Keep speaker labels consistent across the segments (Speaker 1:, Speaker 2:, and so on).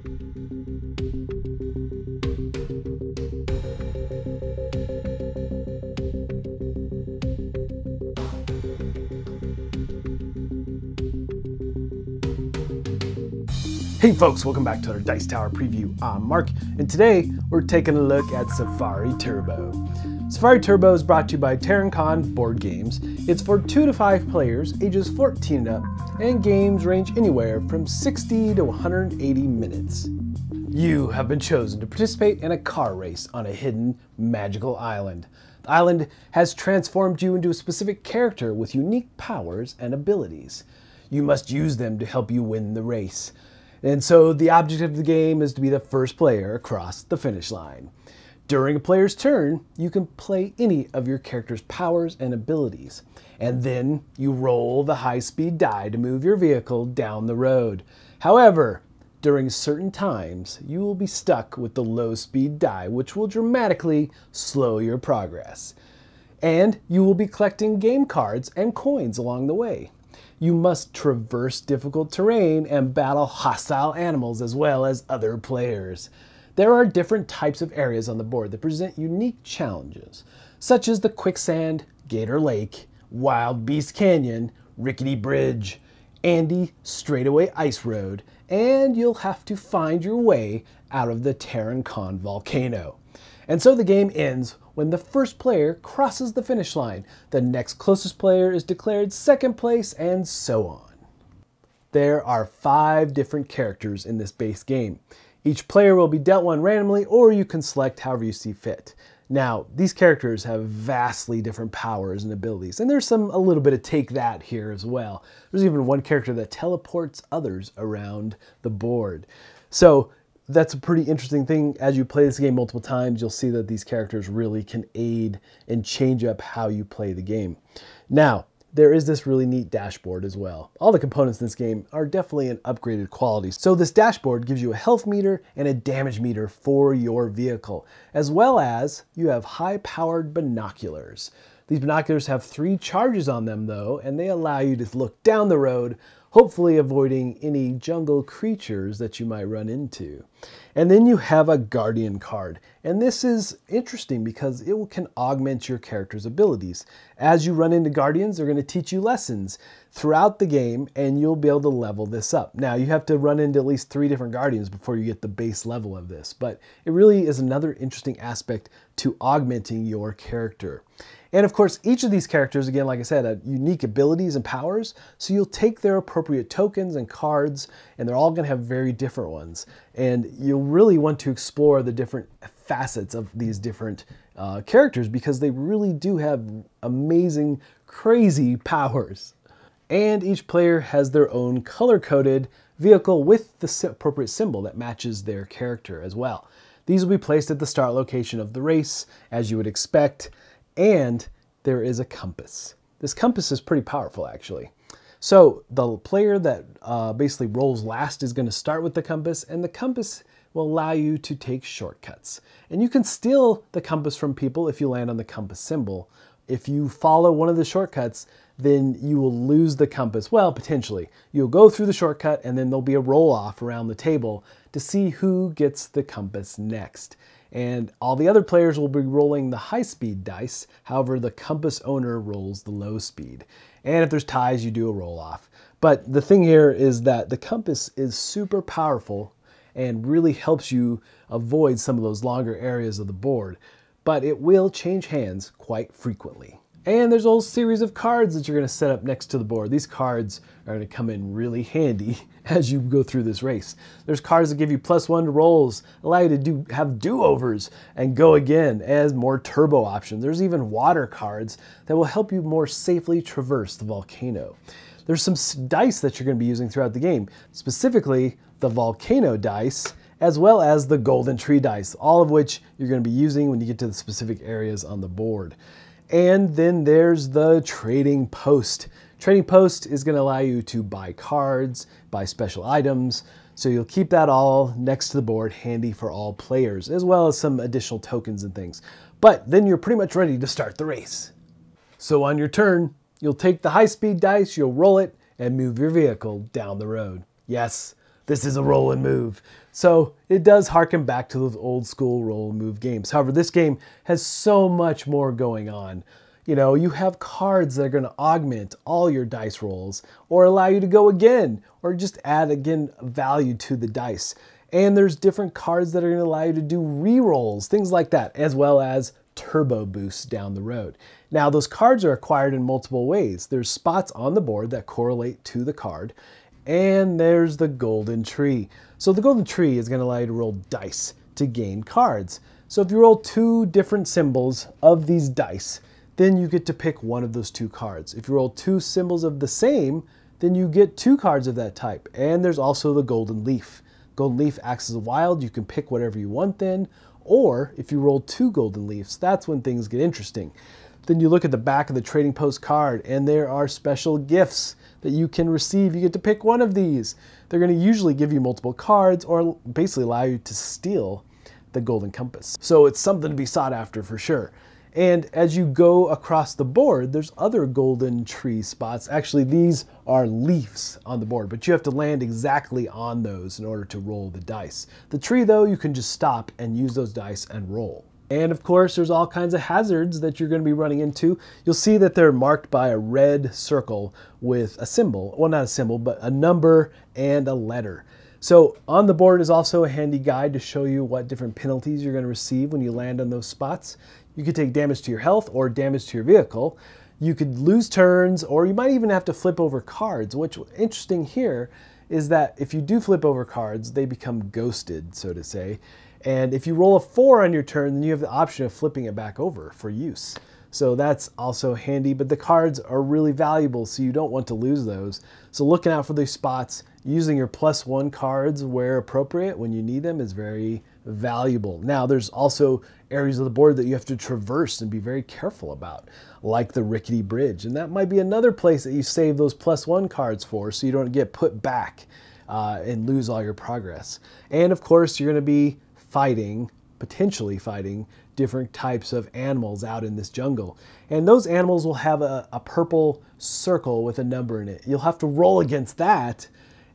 Speaker 1: Hey folks, welcome back to our Dice Tower preview. I'm Mark, and today we're taking a look at Safari Turbo. Safari Turbo is brought to you by TerranCon Board Games. It's for 2 to 5 players, ages 14 and up, and games range anywhere from 60 to 180 minutes. You have been chosen to participate in a car race on a hidden magical island. The island has transformed you into a specific character with unique powers and abilities. You must use them to help you win the race. And so the object of the game is to be the first player across the finish line. During a player's turn, you can play any of your character's powers and abilities. And then you roll the high speed die to move your vehicle down the road. However, during certain times, you will be stuck with the low speed die, which will dramatically slow your progress. And you will be collecting game cards and coins along the way you must traverse difficult terrain and battle hostile animals as well as other players. There are different types of areas on the board that present unique challenges, such as the Quicksand, Gator Lake, Wild Beast Canyon, Rickety Bridge, Andy Straightaway Ice Road, and you'll have to find your way out of the TerranCon volcano. And so the game ends when the first player crosses the finish line. The next closest player is declared second place, and so on. There are five different characters in this base game. Each player will be dealt one randomly, or you can select however you see fit. Now, these characters have vastly different powers and abilities, and there's some a little bit of take that here as well. There's even one character that teleports others around the board. So that's a pretty interesting thing. As you play this game multiple times, you'll see that these characters really can aid and change up how you play the game. Now, there is this really neat dashboard as well. All the components in this game are definitely an upgraded quality. So this dashboard gives you a health meter and a damage meter for your vehicle, as well as you have high-powered binoculars. These binoculars have three charges on them though, and they allow you to look down the road hopefully avoiding any jungle creatures that you might run into. And then you have a guardian card. And this is interesting because it can augment your character's abilities. As you run into guardians, they're going to teach you lessons throughout the game and you'll be able to level this up. Now you have to run into at least three different guardians before you get the base level of this, but it really is another interesting aspect to augmenting your character. And of course, each of these characters, again, like I said, have unique abilities and powers. So you'll take their appropriate tokens and cards, and they're all going to have very different ones. And you'll really want to explore the different facets of these different uh, characters because they really do have amazing, crazy powers. And each player has their own color-coded vehicle with the appropriate symbol that matches their character as well. These will be placed at the start location of the race, as you would expect and there is a compass. This compass is pretty powerful actually. So the player that uh, basically rolls last is going to start with the compass and the compass will allow you to take shortcuts. And you can steal the compass from people if you land on the compass symbol. If you follow one of the shortcuts, then you will lose the compass. Well, potentially. You'll go through the shortcut and then there'll be a roll off around the table to see who gets the compass next and all the other players will be rolling the high speed dice. However, the compass owner rolls the low speed. And if there's ties, you do a roll off. But the thing here is that the compass is super powerful and really helps you avoid some of those longer areas of the board, but it will change hands quite frequently. And there's a whole series of cards that you're going to set up next to the board. These cards are to come in really handy as you go through this race. There's cards that give you plus one rolls, allow you to do have do-overs and go again as more turbo options. There's even water cards that will help you more safely traverse the volcano. There's some dice that you're going to be using throughout the game, specifically the volcano dice as well as the golden tree dice, all of which you're going to be using when you get to the specific areas on the board. And then there's the trading post. Trading post is going to allow you to buy cards, buy special items, so you'll keep that all next to the board handy for all players, as well as some additional tokens and things. But then you're pretty much ready to start the race. So on your turn, you'll take the high speed dice, you'll roll it, and move your vehicle down the road. Yes, this is a roll and move. So it does harken back to those old school roll and move games. However, this game has so much more going on. You know, you have cards that are going to augment all your dice rolls or allow you to go again or just add again value to the dice. And there's different cards that are going to allow you to do re-rolls, things like that, as well as turbo boosts down the road. Now, those cards are acquired in multiple ways. There's spots on the board that correlate to the card, and there's the golden tree. So the golden tree is going to allow you to roll dice to gain cards. So if you roll two different symbols of these dice, then you get to pick one of those two cards. If you roll two symbols of the same, then you get two cards of that type. And there's also the golden leaf. Golden leaf acts as a wild, you can pick whatever you want then, or if you roll two golden leaves, that's when things get interesting. Then you look at the back of the trading post card and there are special gifts that you can receive. You get to pick one of these. They're going to usually give you multiple cards or basically allow you to steal the golden compass. So it's something to be sought after for sure. And as you go across the board, there's other golden tree spots. Actually, these are leaves on the board, but you have to land exactly on those in order to roll the dice. The tree, though, you can just stop and use those dice and roll. And of course, there's all kinds of hazards that you're going to be running into. You'll see that they're marked by a red circle with a symbol. Well, not a symbol, but a number and a letter. So on the board is also a handy guide to show you what different penalties you're going to receive when you land on those spots. You could take damage to your health or damage to your vehicle. You could lose turns, or you might even have to flip over cards, which interesting here is that if you do flip over cards, they become ghosted, so to say. And if you roll a four on your turn, then you have the option of flipping it back over for use. So that's also handy, but the cards are really valuable, so you don't want to lose those. So looking out for these spots, using your plus one cards where appropriate when you need them is very valuable. Now, there's also areas of the board that you have to traverse and be very careful about, like the rickety bridge. And that might be another place that you save those plus one cards for so you don't get put back uh, and lose all your progress. And of course, you're going to be fighting, potentially fighting, different types of animals out in this jungle. And those animals will have a, a purple circle with a number in it. You'll have to roll against that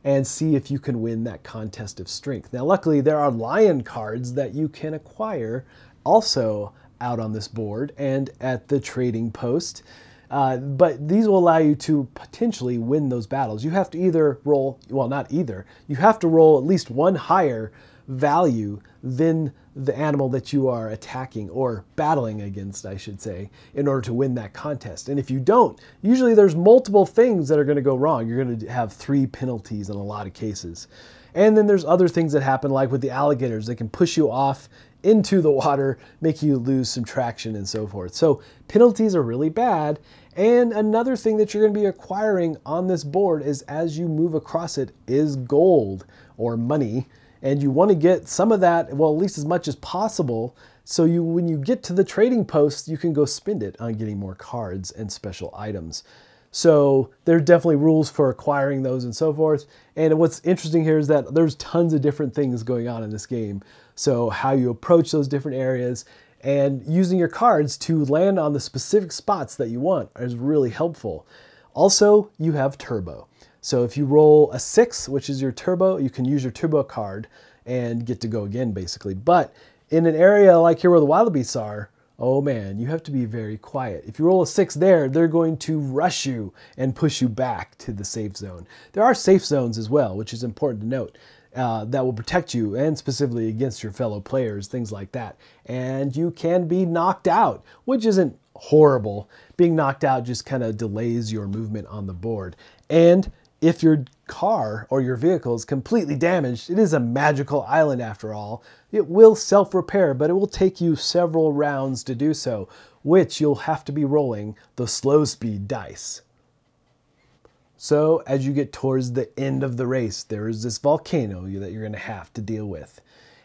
Speaker 1: and see if you can win that contest of strength. Now, luckily, there are lion cards that you can acquire also out on this board and at the trading post. Uh, but these will allow you to potentially win those battles. You have to either roll, well, not either, you have to roll at least one higher value than the animal that you are attacking or battling against, I should say, in order to win that contest. And if you don't, usually there's multiple things that are going to go wrong. You're going to have three penalties in a lot of cases. And then there's other things that happen, like with the alligators, they can push you off into the water, make you lose some traction and so forth. So penalties are really bad. And another thing that you're going to be acquiring on this board is as you move across it is gold or money and you want to get some of that, well, at least as much as possible. So you, when you get to the trading post, you can go spend it on getting more cards and special items. So there are definitely rules for acquiring those and so forth. And what's interesting here is that there's tons of different things going on in this game. So how you approach those different areas and using your cards to land on the specific spots that you want is really helpful. Also, you have turbo. So if you roll a six, which is your turbo, you can use your turbo card and get to go again basically. But in an area like here where the wildebeests are, oh man, you have to be very quiet. If you roll a six there, they're going to rush you and push you back to the safe zone. There are safe zones as well, which is important to note. Uh, that will protect you and specifically against your fellow players, things like that. And you can be knocked out, which isn't horrible. Being knocked out just kind of delays your movement on the board. And if your car or your vehicle is completely damaged, it is a magical island after all. It will self repair, but it will take you several rounds to do so, which you'll have to be rolling the slow speed dice. So, as you get towards the end of the race, there is this volcano that you're going to have to deal with.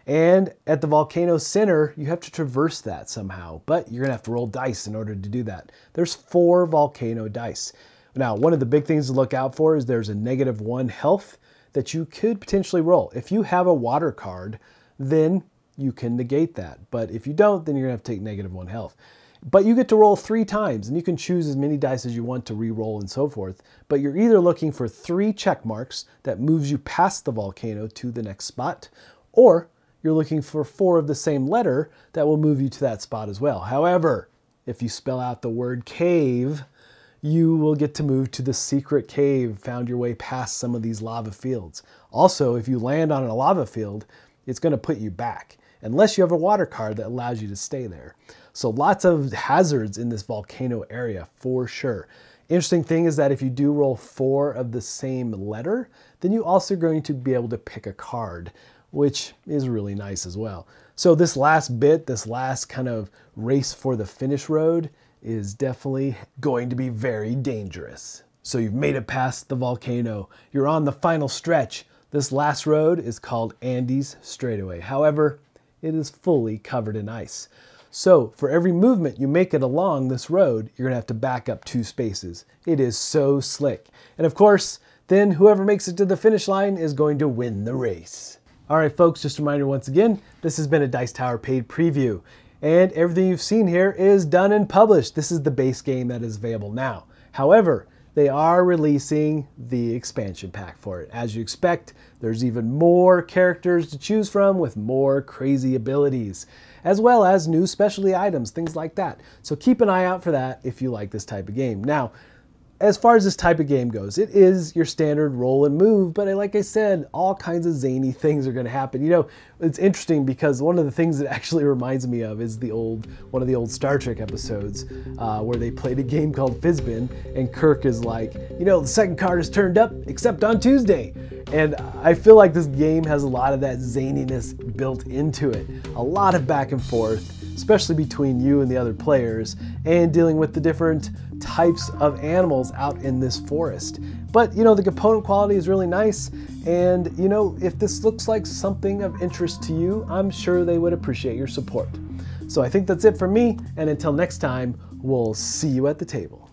Speaker 1: And at the volcano center, you have to traverse that somehow, but you're going to have to roll dice in order to do that. There's four volcano dice. Now, one of the big things to look out for is there's a negative one health that you could potentially roll. If you have a water card, then you can negate that. But if you don't, then you're gonna have to take negative one health. But you get to roll three times, and you can choose as many dice as you want to re-roll and so forth. But you're either looking for three check marks that moves you past the volcano to the next spot, or you're looking for four of the same letter that will move you to that spot as well. However, if you spell out the word cave, you will get to move to the secret cave, found your way past some of these lava fields. Also, if you land on a lava field, it's going to put you back, unless you have a water card that allows you to stay there. So lots of hazards in this volcano area for sure. Interesting thing is that if you do roll four of the same letter, then you also going to be able to pick a card, which is really nice as well. So this last bit, this last kind of race for the finish road is definitely going to be very dangerous. So you've made it past the volcano. You're on the final stretch. This last road is called Andes Straightaway. However, it is fully covered in ice. So for every movement you make it along this road, you're gonna have to back up two spaces. It is so slick. And of course, then whoever makes it to the finish line is going to win the race. All right, folks, just a reminder once again, this has been a Dice Tower paid preview. And everything you've seen here is done and published. This is the base game that is available now. However, they are releasing the expansion pack for it. As you expect, there's even more characters to choose from with more crazy abilities as well as new specialty items, things like that. So keep an eye out for that if you like this type of game. Now, as far as this type of game goes, it is your standard roll and move, but like I said, all kinds of zany things are going to happen. You know, it's interesting because one of the things that actually reminds me of is the old one of the old Star Trek episodes uh, where they played a game called Fizbin, and Kirk is like, you know, the second card is turned up except on Tuesday, and I feel like this game has a lot of that zaniness built into it, a lot of back and forth especially between you and the other players, and dealing with the different types of animals out in this forest. But you know, the component quality is really nice, and you know, if this looks like something of interest to you, I'm sure they would appreciate your support. So I think that's it for me, and until next time, we'll see you at the table.